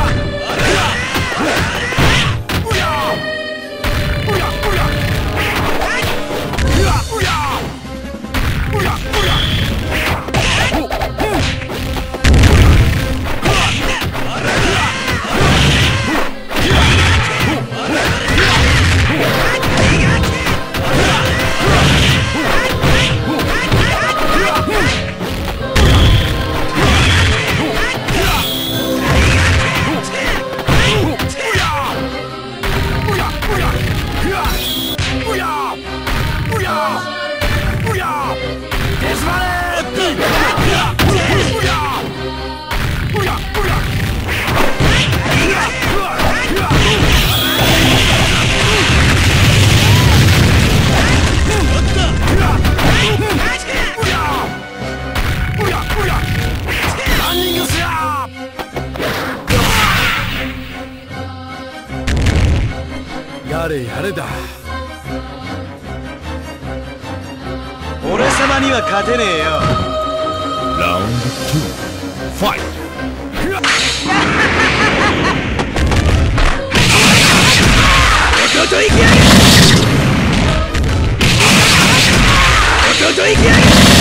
俺様には勝てねえよラウンド2ファイト弟いきや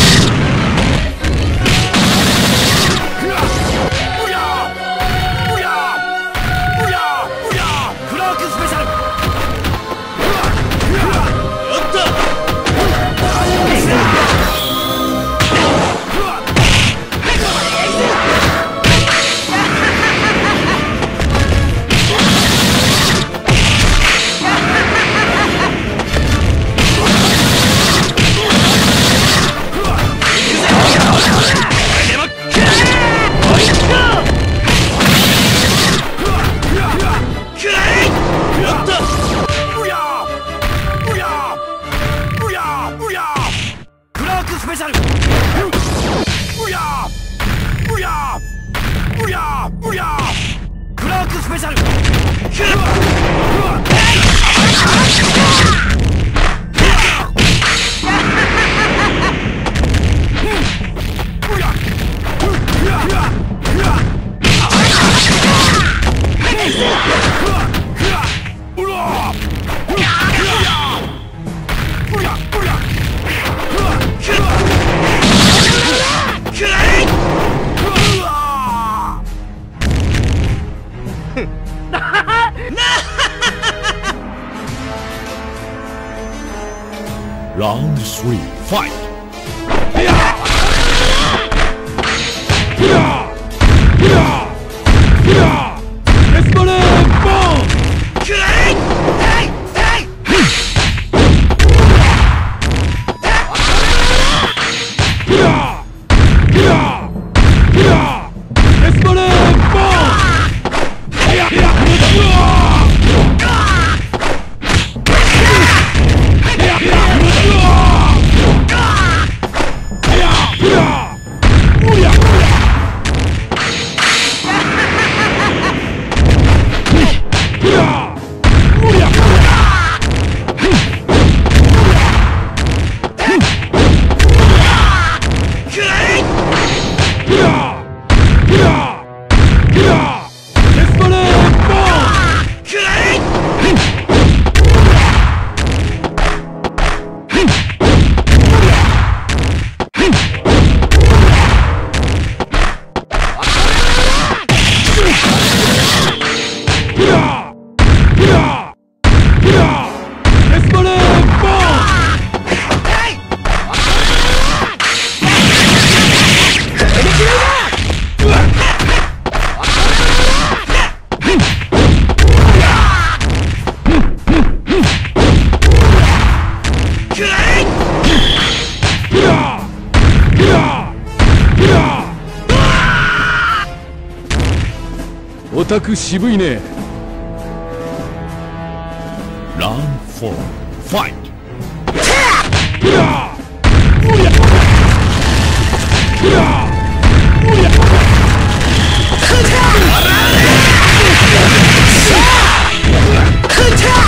スペシャルうやーうやーうやーうやークラークスペシャルうわ Round 3, fight! なく渋いねランフォーファイト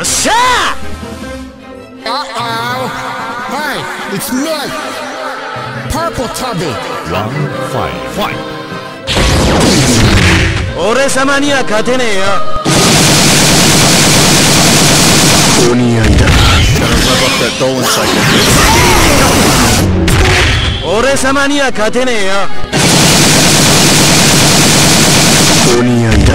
おっしゃあっあおはい It's me! Purple Tubby! One fight! Fight! 俺様には勝てねえよお似合いだ俺様には勝てねえよお似合いだ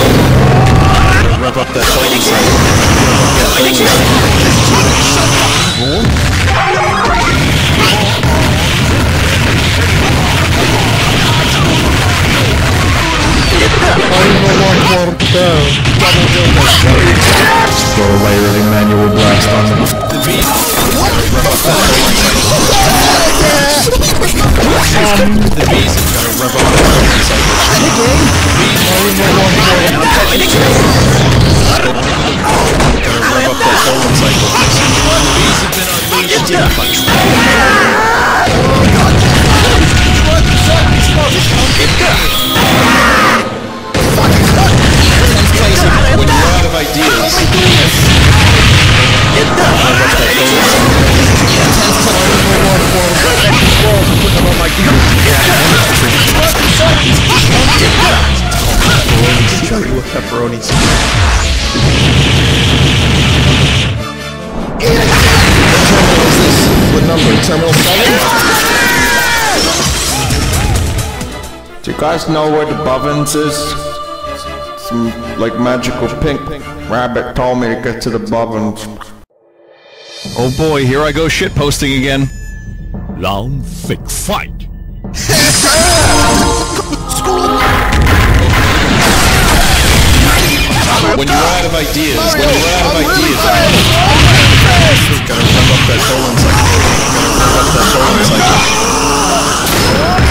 the bees is gonna rub on the cycle. Do you guys know where the Bubbins is? Some, like, magical pink rabbit told me to get to the Bubbins. Oh boy, here I go shitposting again. Long, thick fight. when you are out of ideas, when you are out of ideas, gotta rev up that colon cycle. Gotta rev up that cycle.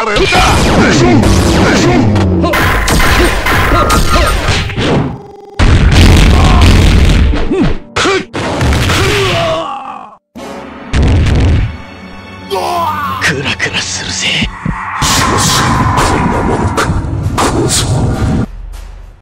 Arranca! Zoom! Zoom!